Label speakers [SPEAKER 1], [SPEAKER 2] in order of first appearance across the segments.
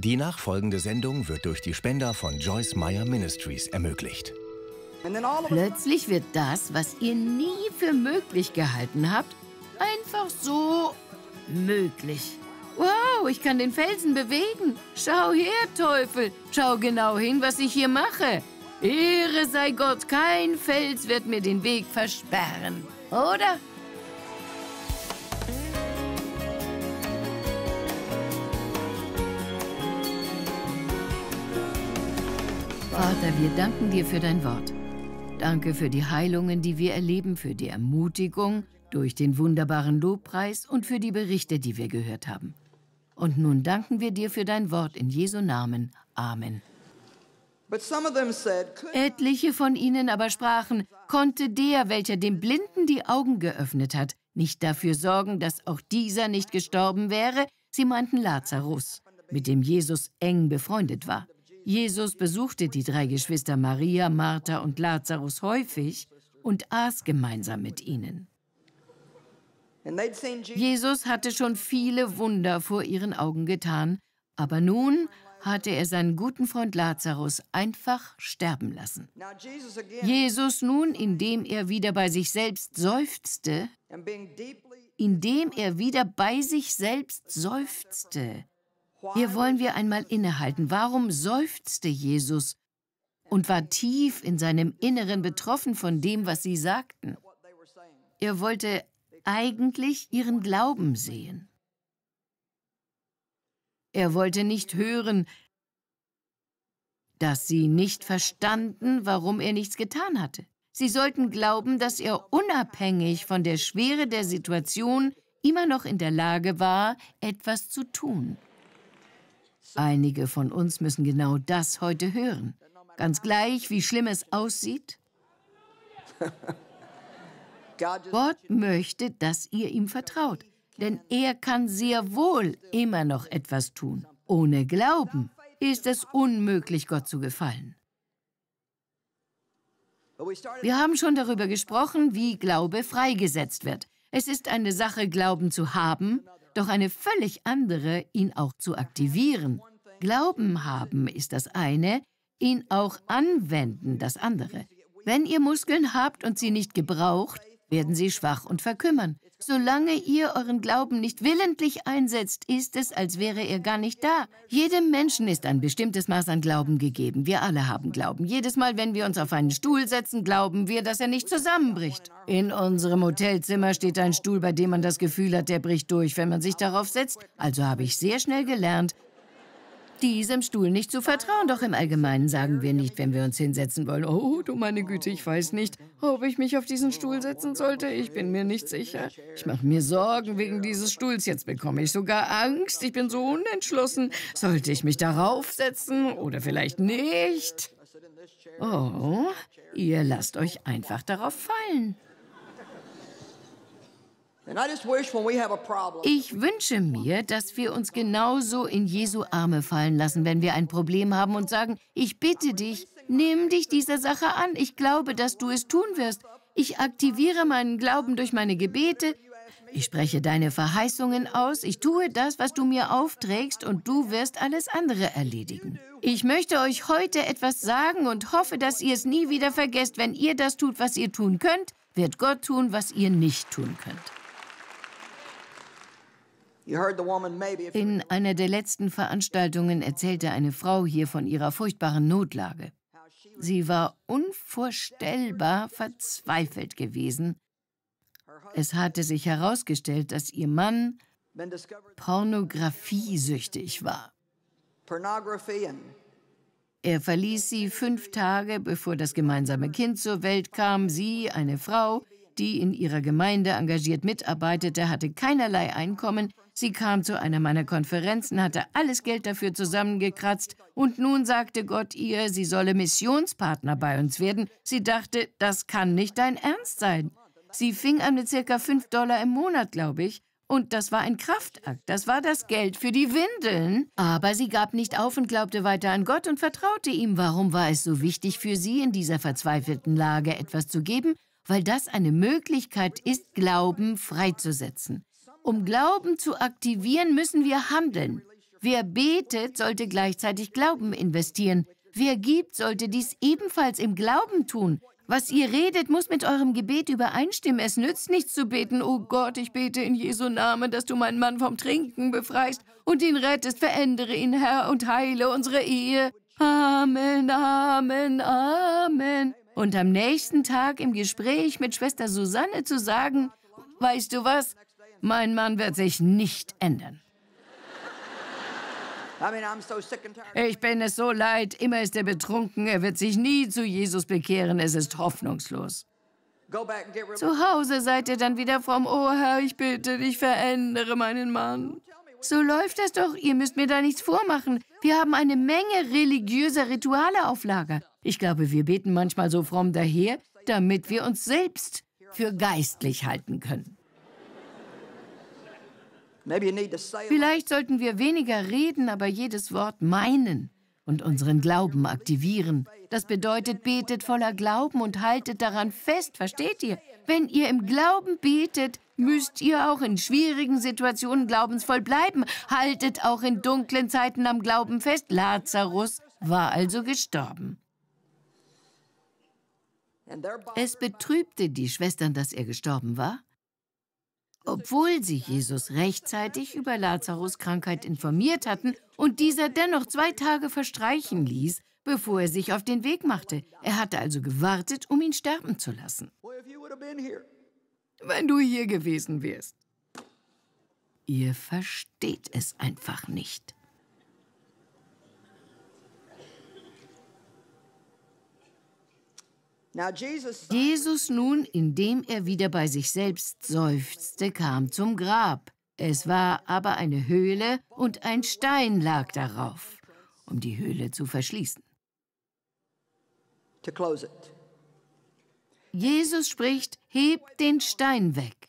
[SPEAKER 1] Die nachfolgende Sendung wird durch die Spender von Joyce Meyer Ministries ermöglicht.
[SPEAKER 2] Plötzlich wird das, was ihr nie für möglich gehalten habt, einfach so möglich. Wow, ich kann den Felsen bewegen. Schau her, Teufel. Schau genau hin, was ich hier mache. Ehre sei Gott, kein Fels wird mir den Weg versperren. Oder? Vater, wir danken dir für dein Wort. Danke für die Heilungen, die wir erleben, für die Ermutigung durch den wunderbaren Lobpreis und für die Berichte, die wir gehört haben. Und nun danken wir dir für dein Wort in Jesu Namen. Amen. Etliche von ihnen aber sprachen, konnte der, welcher dem Blinden die Augen geöffnet hat, nicht dafür sorgen, dass auch dieser nicht gestorben wäre? Sie meinten Lazarus, mit dem Jesus eng befreundet war. Jesus besuchte die drei Geschwister Maria, Martha und Lazarus häufig und aß gemeinsam mit ihnen. Jesus hatte schon viele Wunder vor ihren Augen getan, aber nun hatte er seinen guten Freund Lazarus einfach sterben lassen. Jesus nun, indem er wieder bei sich selbst seufzte, indem er wieder bei sich selbst seufzte, hier wollen wir einmal innehalten. Warum seufzte Jesus und war tief in seinem Inneren betroffen von dem, was sie sagten? Er wollte eigentlich ihren Glauben sehen. Er wollte nicht hören, dass sie nicht verstanden, warum er nichts getan hatte. Sie sollten glauben, dass er unabhängig von der Schwere der Situation immer noch in der Lage war, etwas zu tun. Einige von uns müssen genau das heute hören. Ganz gleich, wie schlimm es aussieht. Gott möchte, dass ihr ihm vertraut, denn er kann sehr wohl immer noch etwas tun. Ohne Glauben ist es unmöglich, Gott zu gefallen. Wir haben schon darüber gesprochen, wie Glaube freigesetzt wird. Es ist eine Sache, Glauben zu haben, doch eine völlig andere, ihn auch zu aktivieren. Glauben haben ist das eine, ihn auch anwenden das andere. Wenn ihr Muskeln habt und sie nicht gebraucht, werden sie schwach und verkümmern. Solange ihr euren Glauben nicht willentlich einsetzt, ist es, als wäre er gar nicht da. Jedem Menschen ist ein bestimmtes Maß an Glauben gegeben. Wir alle haben Glauben. Jedes Mal, wenn wir uns auf einen Stuhl setzen, glauben wir, dass er nicht zusammenbricht. In unserem Hotelzimmer steht ein Stuhl, bei dem man das Gefühl hat, der bricht durch, wenn man sich darauf setzt. Also habe ich sehr schnell gelernt, diesem Stuhl nicht zu vertrauen. Doch im Allgemeinen sagen wir nicht, wenn wir uns hinsetzen wollen, oh, du meine Güte, ich weiß nicht, ob ich mich auf diesen Stuhl setzen sollte. Ich bin mir nicht sicher. Ich mache mir Sorgen wegen dieses Stuhls. Jetzt bekomme ich sogar Angst. Ich bin so unentschlossen. Sollte ich mich darauf setzen oder vielleicht nicht? Oh, ihr lasst euch einfach darauf fallen. Ich wünsche mir, dass wir uns genauso in Jesu Arme fallen lassen, wenn wir ein Problem haben und sagen, ich bitte dich, nimm dich dieser Sache an. Ich glaube, dass du es tun wirst. Ich aktiviere meinen Glauben durch meine Gebete. Ich spreche deine Verheißungen aus. Ich tue das, was du mir aufträgst, und du wirst alles andere erledigen. Ich möchte euch heute etwas sagen und hoffe, dass ihr es nie wieder vergesst. Wenn ihr das tut, was ihr tun könnt, wird Gott tun, was ihr nicht tun könnt. In einer der letzten Veranstaltungen erzählte eine Frau hier von ihrer furchtbaren Notlage. Sie war unvorstellbar verzweifelt gewesen. Es hatte sich herausgestellt, dass ihr Mann pornografiesüchtig war. Er verließ sie fünf Tage, bevor das gemeinsame Kind zur Welt kam. Sie, eine Frau, die in ihrer Gemeinde engagiert mitarbeitete, hatte keinerlei Einkommen. Sie kam zu einer meiner Konferenzen, hatte alles Geld dafür zusammengekratzt und nun sagte Gott ihr, sie solle Missionspartner bei uns werden. Sie dachte, das kann nicht dein Ernst sein. Sie fing an mit circa fünf Dollar im Monat, glaube ich. Und das war ein Kraftakt. Das war das Geld für die Windeln. Aber sie gab nicht auf und glaubte weiter an Gott und vertraute ihm. Warum war es so wichtig für sie, in dieser verzweifelten Lage etwas zu geben? Weil das eine Möglichkeit ist, Glauben freizusetzen. Um Glauben zu aktivieren, müssen wir handeln. Wer betet, sollte gleichzeitig Glauben investieren. Wer gibt, sollte dies ebenfalls im Glauben tun. Was ihr redet, muss mit eurem Gebet übereinstimmen. Es nützt nichts zu beten, oh Gott, ich bete in Jesu Namen, dass du meinen Mann vom Trinken befreist und ihn rettest. Verändere ihn, Herr, und heile unsere Ehe. Amen, Amen, Amen. Und am nächsten Tag im Gespräch mit Schwester Susanne zu sagen, weißt du was, mein Mann wird sich nicht ändern. Ich bin es so leid, immer ist er betrunken, er wird sich nie zu Jesus bekehren, es ist hoffnungslos. Zu Hause seid ihr dann wieder vom Oh Herr, ich bitte dich, verändere meinen Mann. So läuft das doch, ihr müsst mir da nichts vormachen. Wir haben eine Menge religiöser Rituale auf Lager. Ich glaube, wir beten manchmal so fromm daher, damit wir uns selbst für geistlich halten können. Vielleicht sollten wir weniger reden, aber jedes Wort meinen und unseren Glauben aktivieren. Das bedeutet, betet voller Glauben und haltet daran fest, versteht ihr? Wenn ihr im Glauben betet, müsst ihr auch in schwierigen Situationen glaubensvoll bleiben. Haltet auch in dunklen Zeiten am Glauben fest. Lazarus war also gestorben. Es betrübte die Schwestern, dass er gestorben war. Obwohl sie Jesus rechtzeitig über Lazarus Krankheit informiert hatten und dieser dennoch zwei Tage verstreichen ließ, bevor er sich auf den Weg machte. Er hatte also gewartet, um ihn sterben zu lassen. Wenn du hier gewesen wärst. Ihr versteht es einfach nicht. Jesus nun, indem er wieder bei sich selbst seufzte, kam zum Grab. Es war aber eine Höhle und ein Stein lag darauf, um die Höhle zu verschließen. Jesus spricht, hebt den Stein weg.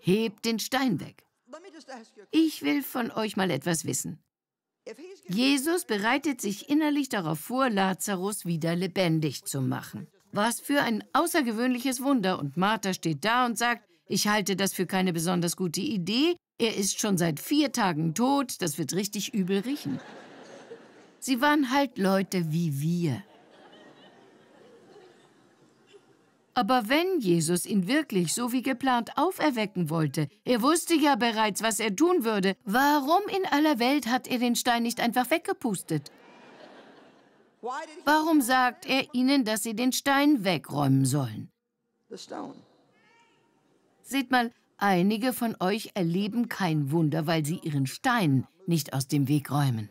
[SPEAKER 2] Hebt den Stein weg. Ich will von euch mal etwas wissen. Jesus bereitet sich innerlich darauf vor, Lazarus wieder lebendig zu machen. Was für ein außergewöhnliches Wunder. Und Martha steht da und sagt, ich halte das für keine besonders gute Idee. Er ist schon seit vier Tagen tot, das wird richtig übel riechen. Sie waren halt Leute wie wir. Aber wenn Jesus ihn wirklich so wie geplant auferwecken wollte, er wusste ja bereits, was er tun würde, warum in aller Welt hat er den Stein nicht einfach weggepustet? Warum sagt er ihnen, dass sie den Stein wegräumen sollen? Seht mal, einige von euch erleben kein Wunder, weil sie ihren Stein nicht aus dem Weg räumen.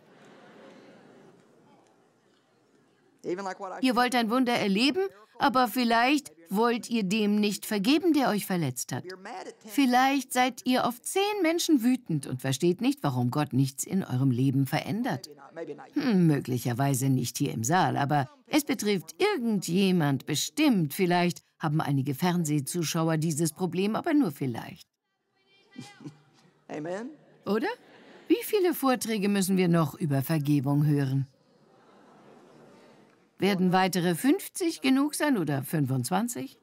[SPEAKER 2] Ihr wollt ein Wunder erleben, aber vielleicht wollt ihr dem nicht vergeben, der euch verletzt hat. Vielleicht seid ihr auf zehn Menschen wütend und versteht nicht, warum Gott nichts in eurem Leben verändert. Hm, möglicherweise nicht hier im Saal, aber es betrifft irgendjemand bestimmt. Vielleicht haben einige Fernsehzuschauer dieses Problem, aber nur vielleicht. Amen. Oder? Wie viele Vorträge müssen wir noch über Vergebung hören? Werden weitere 50 genug sein oder 25?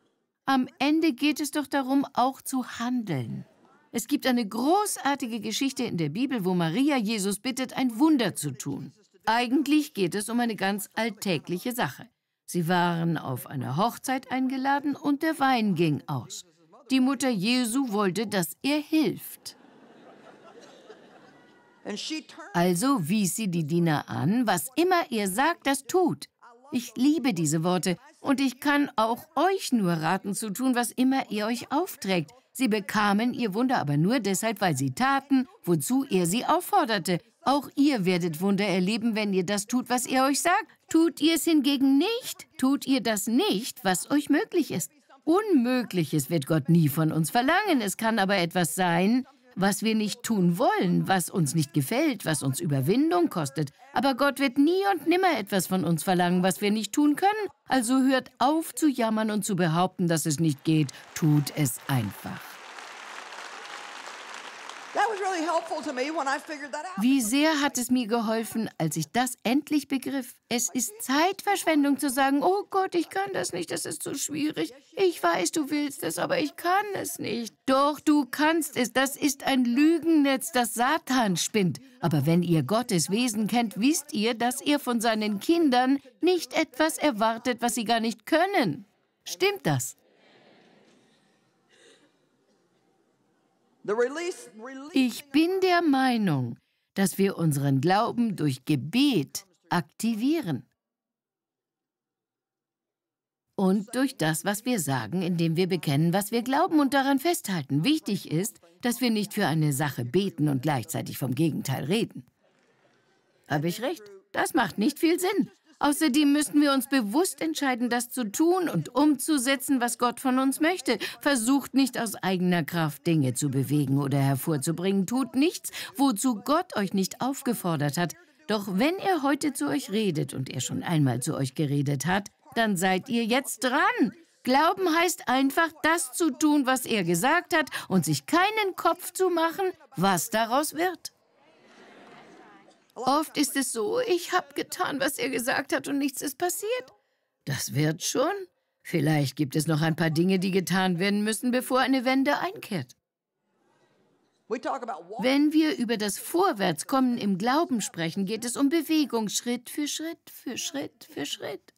[SPEAKER 2] Am Ende geht es doch darum, auch zu handeln. Es gibt eine großartige Geschichte in der Bibel, wo Maria Jesus bittet, ein Wunder zu tun. Eigentlich geht es um eine ganz alltägliche Sache. Sie waren auf eine Hochzeit eingeladen und der Wein ging aus. Die Mutter Jesu wollte, dass er hilft. Also wies sie die Diener an, was immer er sagt, das tut. Ich liebe diese Worte und ich kann auch euch nur raten zu tun, was immer ihr euch aufträgt. Sie bekamen ihr Wunder aber nur deshalb, weil sie taten, wozu er sie aufforderte. Auch ihr werdet Wunder erleben, wenn ihr das tut, was er euch sagt. Tut ihr es hingegen nicht, tut ihr das nicht, was euch möglich ist. Unmögliches wird Gott nie von uns verlangen. Es kann aber etwas sein, was wir nicht tun wollen, was uns nicht gefällt, was uns Überwindung kostet. Aber Gott wird nie und nimmer etwas von uns verlangen, was wir nicht tun können. Also hört auf zu jammern und zu behaupten, dass es nicht geht. Tut es einfach. Wie sehr hat es mir geholfen, als ich das endlich begriff. Es ist Zeitverschwendung zu sagen, oh Gott, ich kann das nicht, das ist zu schwierig. Ich weiß, du willst es, aber ich kann es nicht. Doch, du kannst es, das ist ein Lügennetz, das Satan spinnt. Aber wenn ihr Gottes Wesen kennt, wisst ihr, dass er von seinen Kindern nicht etwas erwartet, was sie gar nicht können. Stimmt das? Ich bin der Meinung, dass wir unseren Glauben durch Gebet aktivieren. Und durch das, was wir sagen, indem wir bekennen, was wir glauben und daran festhalten. Wichtig ist, dass wir nicht für eine Sache beten und gleichzeitig vom Gegenteil reden. Habe ich recht? Das macht nicht viel Sinn. Außerdem müssen wir uns bewusst entscheiden, das zu tun und umzusetzen, was Gott von uns möchte. Versucht nicht aus eigener Kraft Dinge zu bewegen oder hervorzubringen. Tut nichts, wozu Gott euch nicht aufgefordert hat. Doch wenn er heute zu euch redet und er schon einmal zu euch geredet hat, dann seid ihr jetzt dran. Glauben heißt einfach, das zu tun, was er gesagt hat und sich keinen Kopf zu machen, was daraus wird. Oft ist es so, ich habe getan, was er gesagt hat und nichts ist passiert. Das wird schon. Vielleicht gibt es noch ein paar Dinge, die getan werden müssen, bevor eine Wende einkehrt. Wenn wir über das Vorwärtskommen im Glauben sprechen, geht es um Bewegung Schritt für Schritt für Schritt für Schritt.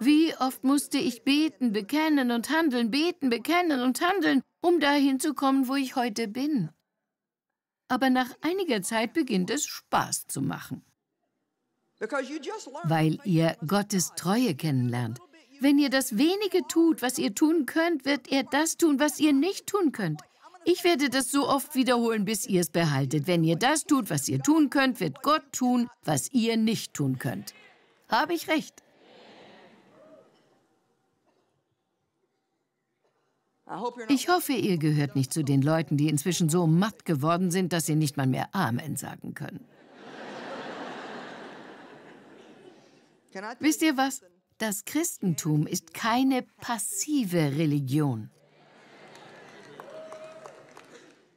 [SPEAKER 2] Wie oft musste ich beten, bekennen und handeln, beten, bekennen und handeln, um dahin zu kommen, wo ich heute bin aber nach einiger Zeit beginnt es Spaß zu machen. Weil ihr Gottes Treue kennenlernt. Wenn ihr das wenige tut, was ihr tun könnt, wird er das tun, was ihr nicht tun könnt. Ich werde das so oft wiederholen, bis ihr es behaltet. Wenn ihr das tut, was ihr tun könnt, wird Gott tun, was ihr nicht tun könnt. Habe ich recht? Ich hoffe, ihr gehört nicht zu den Leuten, die inzwischen so matt geworden sind, dass sie nicht mal mehr Amen sagen können. Wisst ihr was? Das Christentum ist keine passive Religion.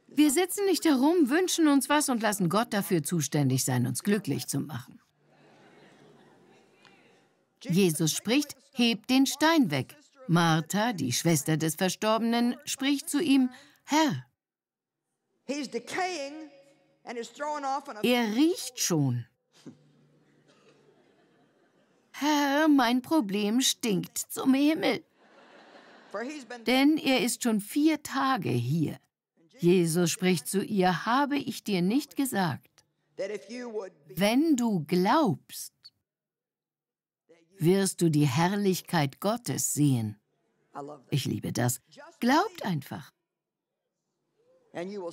[SPEAKER 2] Wir sitzen nicht herum, wünschen uns was und lassen Gott dafür zuständig sein, uns glücklich zu machen. Jesus spricht, hebt den Stein weg. Martha, die Schwester des Verstorbenen, spricht zu ihm, Herr, er riecht schon. Herr, mein Problem stinkt zum Himmel. Denn er ist schon vier Tage hier. Jesus spricht zu ihr, habe ich dir nicht gesagt, wenn du glaubst, wirst du die Herrlichkeit Gottes sehen. Ich liebe das. Glaubt einfach.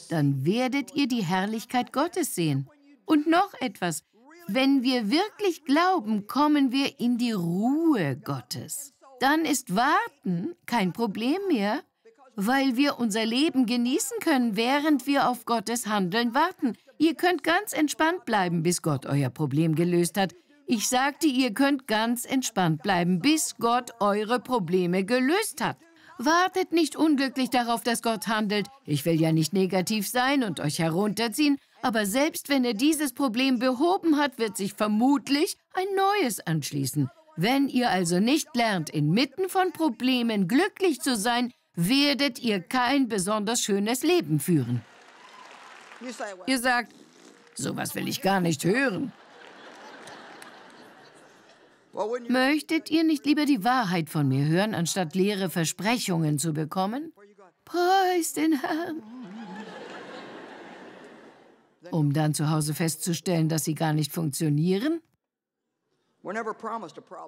[SPEAKER 2] Dann werdet ihr die Herrlichkeit Gottes sehen. Und noch etwas. Wenn wir wirklich glauben, kommen wir in die Ruhe Gottes. Dann ist Warten kein Problem mehr, weil wir unser Leben genießen können, während wir auf Gottes Handeln warten. Ihr könnt ganz entspannt bleiben, bis Gott euer Problem gelöst hat. Ich sagte, ihr könnt ganz entspannt bleiben, bis Gott eure Probleme gelöst hat. Wartet nicht unglücklich darauf, dass Gott handelt. Ich will ja nicht negativ sein und euch herunterziehen, aber selbst wenn er dieses Problem behoben hat, wird sich vermutlich ein neues anschließen. Wenn ihr also nicht lernt, inmitten von Problemen glücklich zu sein, werdet ihr kein besonders schönes Leben führen. Ihr sagt, sowas will ich gar nicht hören. Möchtet ihr nicht lieber die Wahrheit von mir hören, anstatt leere Versprechungen zu bekommen? Preis den Herrn! Um dann zu Hause festzustellen, dass sie gar nicht funktionieren?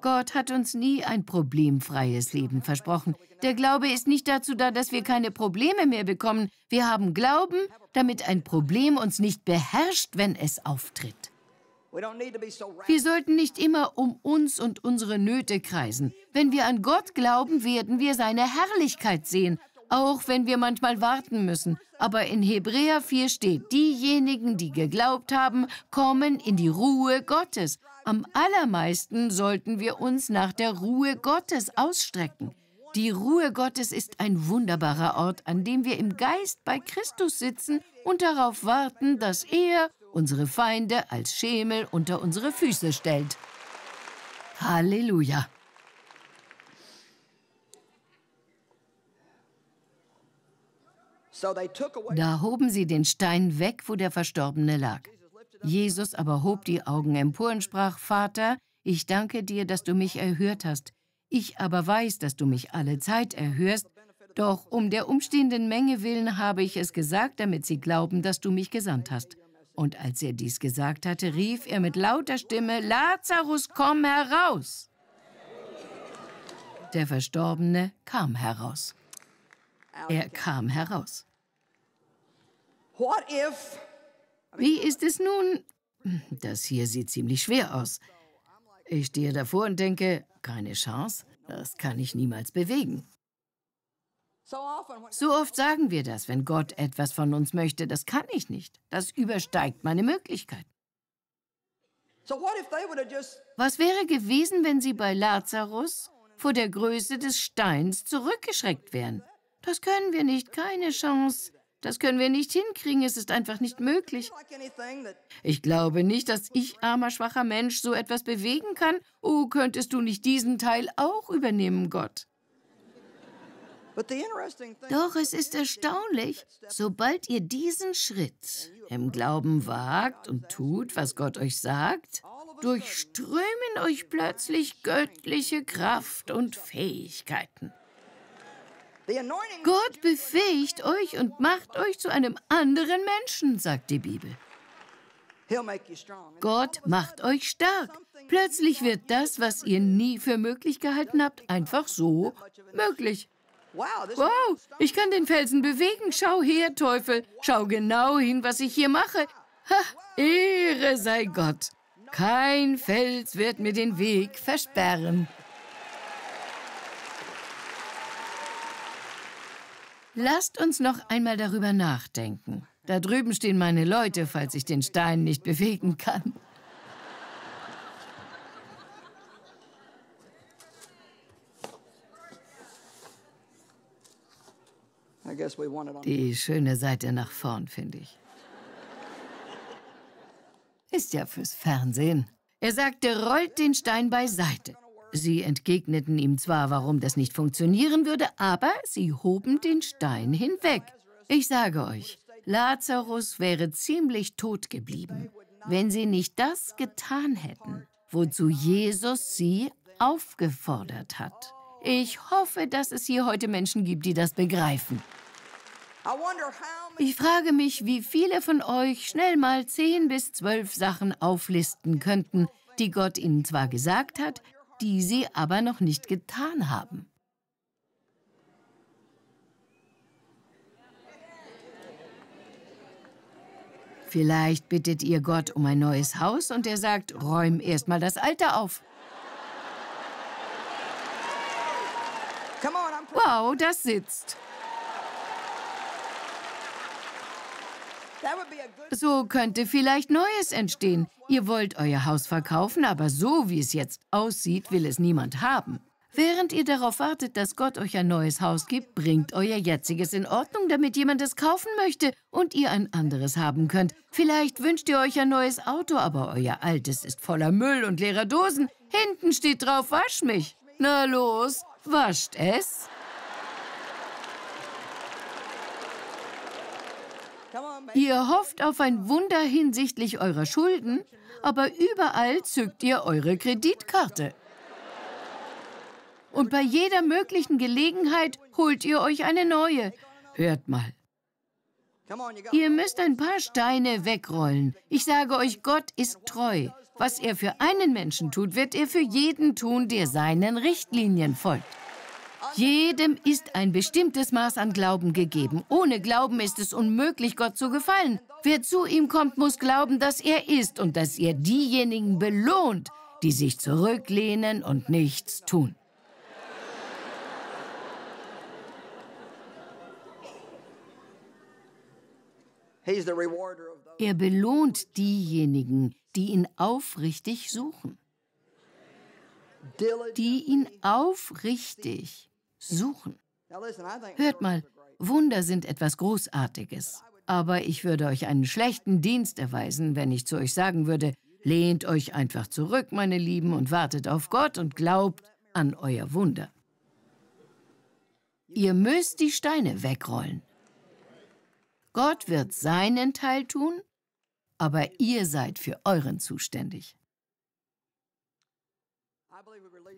[SPEAKER 2] Gott hat uns nie ein problemfreies Leben versprochen. Der Glaube ist nicht dazu da, dass wir keine Probleme mehr bekommen. Wir haben Glauben, damit ein Problem uns nicht beherrscht, wenn es auftritt. Wir sollten nicht immer um uns und unsere Nöte kreisen. Wenn wir an Gott glauben, werden wir seine Herrlichkeit sehen, auch wenn wir manchmal warten müssen. Aber in Hebräer 4 steht, diejenigen, die geglaubt haben, kommen in die Ruhe Gottes. Am allermeisten sollten wir uns nach der Ruhe Gottes ausstrecken. Die Ruhe Gottes ist ein wunderbarer Ort, an dem wir im Geist bei Christus sitzen und darauf warten, dass er unsere Feinde als Schemel unter unsere Füße stellt. Halleluja. Da hoben sie den Stein weg, wo der Verstorbene lag. Jesus aber hob die Augen empor und sprach, Vater, ich danke dir, dass du mich erhört hast. Ich aber weiß, dass du mich alle Zeit erhörst, doch um der umstehenden Menge willen habe ich es gesagt, damit sie glauben, dass du mich gesandt hast. Und als er dies gesagt hatte, rief er mit lauter Stimme, Lazarus, komm heraus! Der Verstorbene kam heraus. Er kam heraus. Wie ist es nun? Das hier sieht ziemlich schwer aus. Ich stehe davor und denke, keine Chance, das kann ich niemals bewegen. So oft sagen wir das, wenn Gott etwas von uns möchte, das kann ich nicht. Das übersteigt meine Möglichkeiten. Was wäre gewesen, wenn sie bei Lazarus vor der Größe des Steins zurückgeschreckt wären? Das können wir nicht, keine Chance. Das können wir nicht hinkriegen, es ist einfach nicht möglich. Ich glaube nicht, dass ich, armer, schwacher Mensch, so etwas bewegen kann. Oh, könntest du nicht diesen Teil auch übernehmen, Gott? Doch es ist erstaunlich, sobald ihr diesen Schritt im Glauben wagt und tut, was Gott euch sagt, durchströmen euch plötzlich göttliche Kraft und Fähigkeiten. Gott befähigt euch und macht euch zu einem anderen Menschen, sagt die Bibel. Gott macht euch stark. Plötzlich wird das, was ihr nie für möglich gehalten habt, einfach so möglich. Wow, ich kann den Felsen bewegen. Schau her, Teufel. Schau genau hin, was ich hier mache. Ha, Ehre sei Gott. Kein Fels wird mir den Weg versperren. Lasst uns noch einmal darüber nachdenken. Da drüben stehen meine Leute, falls ich den Stein nicht bewegen kann. Die schöne Seite nach vorn, finde ich. Ist ja fürs Fernsehen. Er sagte, rollt den Stein beiseite. Sie entgegneten ihm zwar, warum das nicht funktionieren würde, aber sie hoben den Stein hinweg. Ich sage euch, Lazarus wäre ziemlich tot geblieben, wenn sie nicht das getan hätten, wozu Jesus sie aufgefordert hat. Ich hoffe, dass es hier heute Menschen gibt, die das begreifen. Ich frage mich, wie viele von euch schnell mal zehn bis zwölf Sachen auflisten könnten, die Gott ihnen zwar gesagt hat, die sie aber noch nicht getan haben. Vielleicht bittet ihr Gott um ein neues Haus und er sagt, räum erst mal das alte auf. Wow, das sitzt. So könnte vielleicht Neues entstehen. Ihr wollt euer Haus verkaufen, aber so wie es jetzt aussieht, will es niemand haben. Während ihr darauf wartet, dass Gott euch ein neues Haus gibt, bringt euer jetziges in Ordnung, damit jemand es kaufen möchte und ihr ein anderes haben könnt. Vielleicht wünscht ihr euch ein neues Auto, aber euer altes ist voller Müll und leerer Dosen. Hinten steht drauf, wasch mich. Na los, wascht es. Ihr hofft auf ein Wunder hinsichtlich eurer Schulden, aber überall zückt ihr eure Kreditkarte. Und bei jeder möglichen Gelegenheit holt ihr euch eine neue. Hört mal. Ihr müsst ein paar Steine wegrollen. Ich sage euch, Gott ist treu. Was er für einen Menschen tut, wird er für jeden tun, der seinen Richtlinien folgt. Jedem ist ein bestimmtes Maß an Glauben gegeben. Ohne Glauben ist es unmöglich, Gott zu gefallen. Wer zu ihm kommt, muss glauben, dass er ist und dass er diejenigen belohnt, die sich zurücklehnen und nichts tun. Er belohnt diejenigen, die ihn aufrichtig suchen. Die ihn aufrichtig suchen. Hört mal, Wunder sind etwas Großartiges. Aber ich würde euch einen schlechten Dienst erweisen, wenn ich zu euch sagen würde, lehnt euch einfach zurück, meine Lieben, und wartet auf Gott und glaubt an euer Wunder. Ihr müsst die Steine wegrollen. Gott wird seinen Teil tun, aber ihr seid für euren zuständig.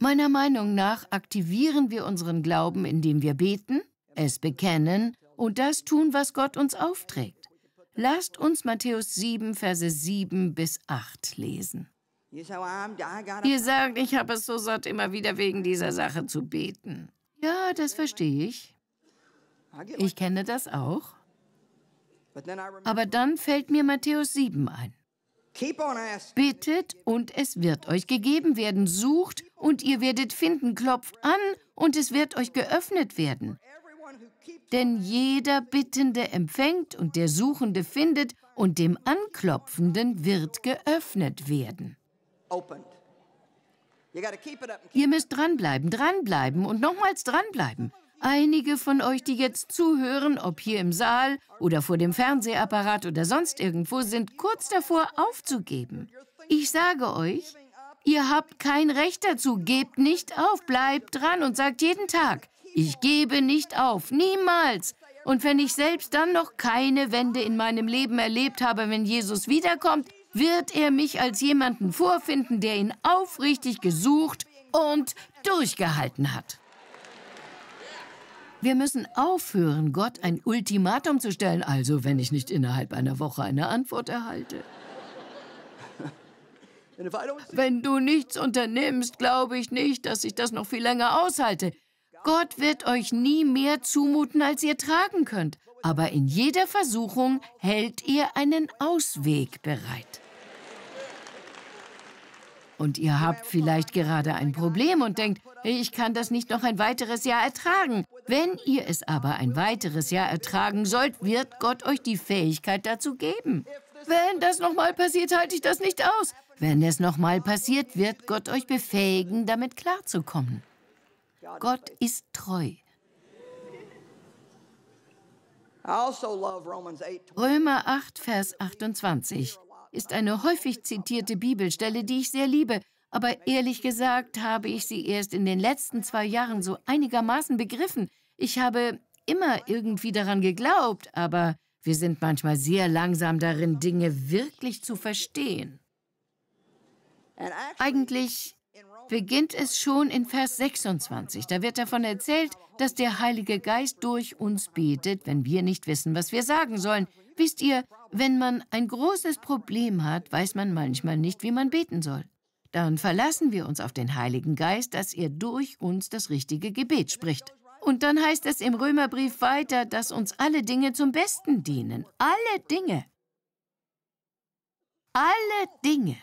[SPEAKER 2] Meiner Meinung nach aktivieren wir unseren Glauben, indem wir beten, es bekennen und das tun, was Gott uns aufträgt. Lasst uns Matthäus 7, Verse 7 bis 8 lesen. Ihr sagt, ich habe es so satt, immer wieder wegen dieser Sache zu beten. Ja, das verstehe ich. Ich kenne das auch. Aber dann fällt mir Matthäus 7 ein. Bittet und es wird euch gegeben werden, sucht und ihr werdet finden, klopft an und es wird euch geöffnet werden. Denn jeder Bittende empfängt und der Suchende findet und dem Anklopfenden wird geöffnet werden. Ihr müsst dranbleiben, dranbleiben und nochmals dranbleiben. Einige von euch, die jetzt zuhören, ob hier im Saal oder vor dem Fernsehapparat oder sonst irgendwo, sind kurz davor aufzugeben. Ich sage euch, ihr habt kein Recht dazu. Gebt nicht auf, bleibt dran und sagt jeden Tag, ich gebe nicht auf, niemals. Und wenn ich selbst dann noch keine Wende in meinem Leben erlebt habe, wenn Jesus wiederkommt, wird er mich als jemanden vorfinden, der ihn aufrichtig gesucht und durchgehalten hat. Wir müssen aufhören, Gott ein Ultimatum zu stellen, also wenn ich nicht innerhalb einer Woche eine Antwort erhalte. Wenn du nichts unternimmst, glaube ich nicht, dass ich das noch viel länger aushalte. Gott wird euch nie mehr zumuten, als ihr tragen könnt. Aber in jeder Versuchung hält ihr einen Ausweg bereit. Und ihr habt vielleicht gerade ein Problem und denkt, ich kann das nicht noch ein weiteres Jahr ertragen. Wenn ihr es aber ein weiteres Jahr ertragen sollt, wird Gott euch die Fähigkeit dazu geben. Wenn das nochmal passiert, halte ich das nicht aus. Wenn es nochmal passiert, wird Gott euch befähigen, damit klarzukommen. Gott ist treu. Also Römer 8, Vers 28 ist eine häufig zitierte Bibelstelle, die ich sehr liebe, aber ehrlich gesagt habe ich sie erst in den letzten zwei Jahren so einigermaßen begriffen. Ich habe immer irgendwie daran geglaubt, aber wir sind manchmal sehr langsam darin, Dinge wirklich zu verstehen. Eigentlich beginnt es schon in Vers 26. Da wird davon erzählt, dass der Heilige Geist durch uns betet, wenn wir nicht wissen, was wir sagen sollen. Wisst ihr, wenn man ein großes Problem hat, weiß man manchmal nicht, wie man beten soll. Dann verlassen wir uns auf den Heiligen Geist, dass er durch uns das richtige Gebet spricht. Und dann heißt es im Römerbrief weiter, dass uns alle Dinge zum Besten dienen. Alle Dinge. Alle Dinge.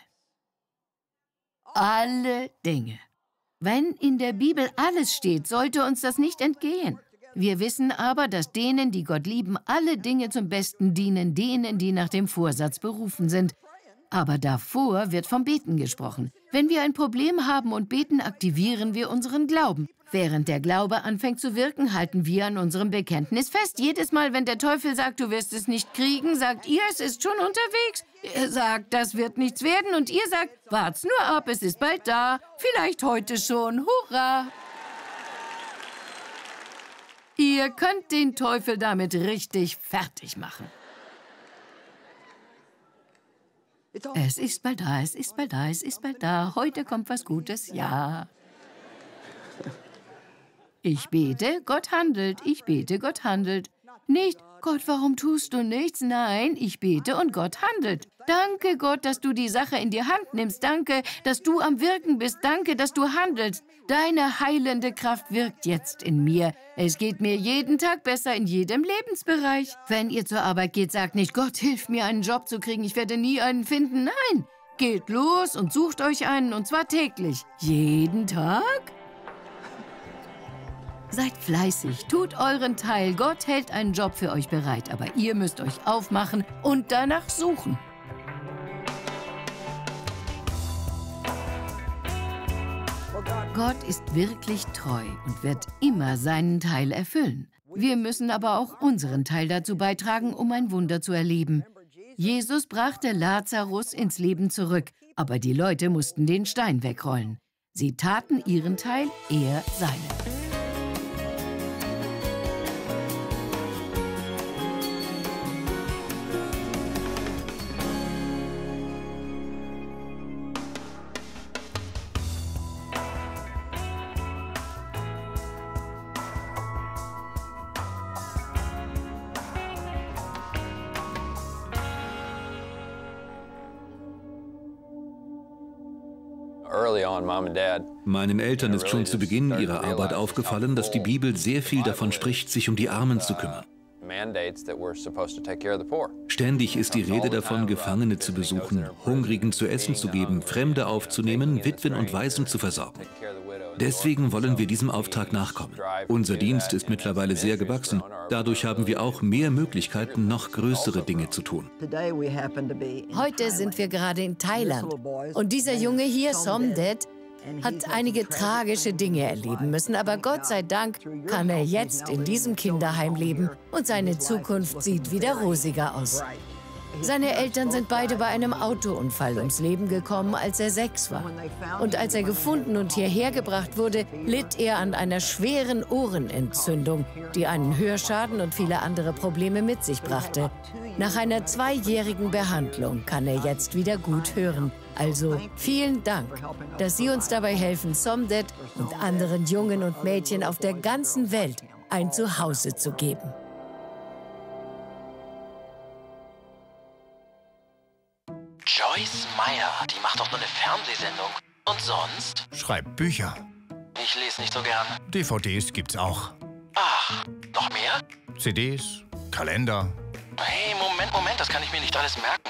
[SPEAKER 2] Alle Dinge. Wenn in der Bibel alles steht, sollte uns das nicht entgehen. Wir wissen aber, dass denen, die Gott lieben, alle Dinge zum Besten dienen, denen, die nach dem Vorsatz berufen sind. Aber davor wird vom Beten gesprochen. Wenn wir ein Problem haben und beten, aktivieren wir unseren Glauben. Während der Glaube anfängt zu wirken, halten wir an unserem Bekenntnis fest. Jedes Mal, wenn der Teufel sagt, du wirst es nicht kriegen, sagt ihr, es ist schon unterwegs. Er sagt, das wird nichts werden und ihr sagt, wart's nur ab, es ist bald da. Vielleicht heute schon. Hurra! Ihr könnt den Teufel damit richtig fertig machen. Es ist bald da, es ist bald da, es ist bald da. Heute kommt was Gutes, ja. Ich bete, Gott handelt. Ich bete, Gott handelt. Nicht, Gott, warum tust du nichts? Nein, ich bete und Gott handelt. Danke, Gott, dass du die Sache in die Hand nimmst. Danke, dass du am Wirken bist. Danke, dass du handelst. Deine heilende Kraft wirkt jetzt in mir. Es geht mir jeden Tag besser in jedem Lebensbereich. Wenn ihr zur Arbeit geht, sagt nicht, Gott, hilf mir, einen Job zu kriegen. Ich werde nie einen finden. Nein, geht los und sucht euch einen, und zwar täglich. Jeden Tag? Seid fleißig, tut euren Teil. Gott hält einen Job für euch bereit, aber ihr müsst euch aufmachen und danach suchen. Gott ist wirklich treu und wird immer seinen Teil erfüllen. Wir müssen aber auch unseren Teil dazu beitragen, um ein Wunder zu erleben. Jesus brachte Lazarus ins Leben zurück, aber die Leute mussten den Stein wegrollen. Sie taten ihren Teil, er seinen.
[SPEAKER 3] Meinen Eltern ist schon zu Beginn ihrer Arbeit aufgefallen, dass die Bibel sehr viel davon spricht, sich um die Armen zu kümmern. Ständig ist die Rede davon, Gefangene zu besuchen, Hungrigen zu essen zu geben, Fremde aufzunehmen, Witwen und Waisen zu versorgen. Deswegen wollen wir diesem Auftrag nachkommen. Unser Dienst ist mittlerweile sehr gewachsen. Dadurch haben wir auch mehr Möglichkeiten, noch größere Dinge zu tun.
[SPEAKER 2] Heute sind wir gerade in Thailand. Und dieser Junge hier, Somdet, hat einige tragische Dinge erleben müssen, aber Gott sei Dank kann er jetzt in diesem Kinderheim leben und seine Zukunft sieht wieder rosiger aus. Seine Eltern sind beide bei einem Autounfall ums Leben gekommen, als er sechs war. Und als er gefunden und hierher gebracht wurde, litt er an einer schweren Ohrenentzündung, die einen Hörschaden und viele andere Probleme mit sich brachte. Nach einer zweijährigen Behandlung kann er jetzt wieder gut hören. Also vielen Dank, dass Sie uns dabei helfen, Somdet und anderen Jungen und Mädchen auf der ganzen Welt ein Zuhause zu geben.
[SPEAKER 4] Joyce Meyer, die macht doch nur eine Fernsehsendung. Und sonst?
[SPEAKER 1] Schreibt Bücher.
[SPEAKER 4] Ich lese nicht so gern.
[SPEAKER 1] DVDs gibt's auch.
[SPEAKER 4] Ach, noch mehr?
[SPEAKER 1] CDs, Kalender.
[SPEAKER 4] Hey, Moment, Moment, das kann ich mir nicht alles merken.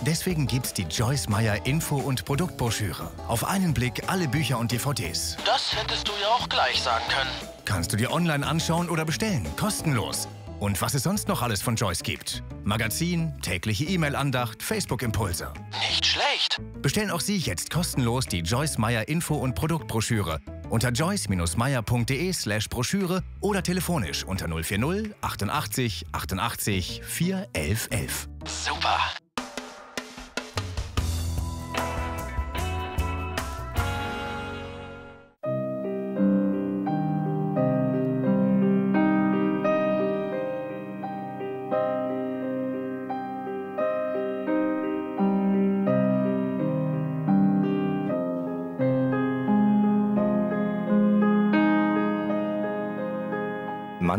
[SPEAKER 1] Deswegen gibt's die Joyce Meyer Info- und Produktbroschüre. Auf einen Blick alle Bücher und DVDs.
[SPEAKER 4] Das hättest du ja auch gleich sagen können.
[SPEAKER 1] Kannst du dir online anschauen oder bestellen, kostenlos. Und was es sonst noch alles von Joyce gibt. Magazin, tägliche E-Mail-Andacht, Facebook-Impulse.
[SPEAKER 4] Nicht schlecht.
[SPEAKER 1] Bestellen auch Sie jetzt kostenlos die Joyce Meyer Info- und Produktbroschüre unter joyce-meyer.de slash Broschüre oder telefonisch unter 040 88 88 41111.
[SPEAKER 4] Super.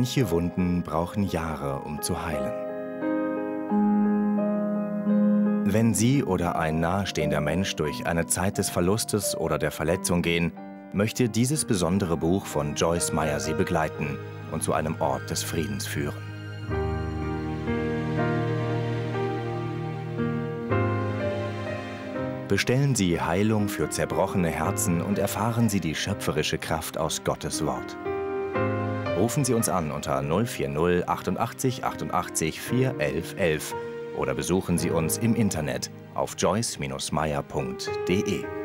[SPEAKER 1] Manche Wunden brauchen Jahre, um zu heilen. Wenn Sie oder ein nahestehender Mensch durch eine Zeit des Verlustes oder der Verletzung gehen, möchte dieses besondere Buch von Joyce Meyer Sie begleiten und zu einem Ort des Friedens führen. Bestellen Sie Heilung für zerbrochene Herzen und erfahren Sie die schöpferische Kraft aus Gottes Wort. Rufen Sie uns an unter 040 88 88 411 11 oder besuchen Sie uns im Internet auf joyce-meyer.de.